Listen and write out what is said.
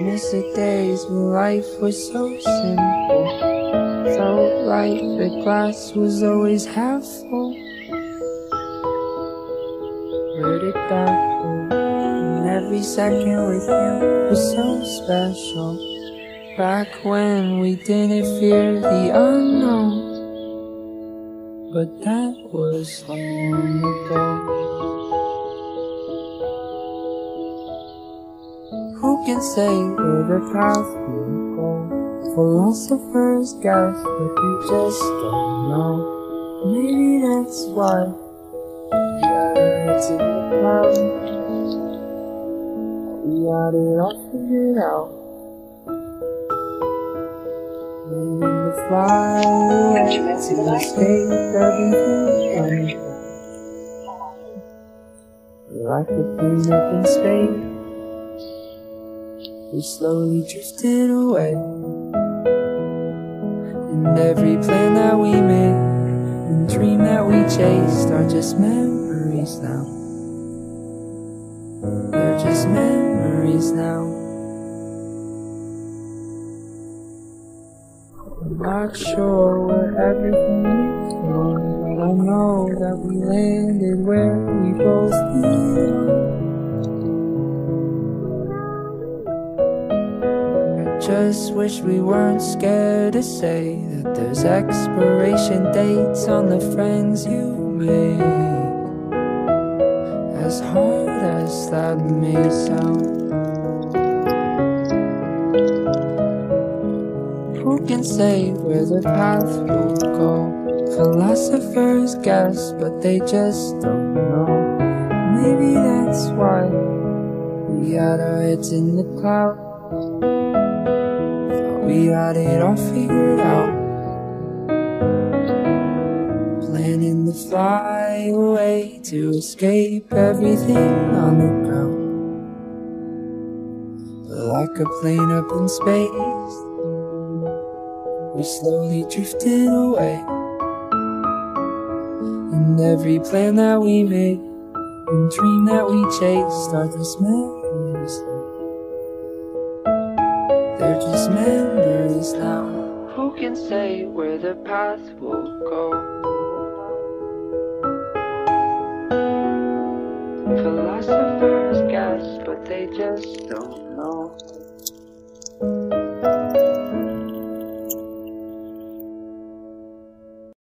miss the days when life was so simple. Felt like the glass was always half full. Heard it that and every second with you was so special. Back when we didn't fear the unknown. But that was long ago. Can say where the go? Philosophers guess, but we just don't know. Maybe that's why we heads in the clouds. We got it all figured out. Learning to fly to escape everything Like a up in space we slowly drifted away. And every plan that we made And dream that we chased Are just memories now. They're just memories now. I'm not sure where everything is going. But I know that we landed where we both belong Just wish we weren't scared to say that there's expiration dates on the friends you made. As hard as that may sound. Who can say where the path will go? Philosophers guess, but they just don't know. Maybe that's why we got our heads in the clouds. We got it all figured out. Planning to fly away To escape everything on the ground. Like a plane up in space. We slowly drifted away. And every plan that we made And dream that we chased Are just can say where the path will go? Philosophers guess, but they just don't know.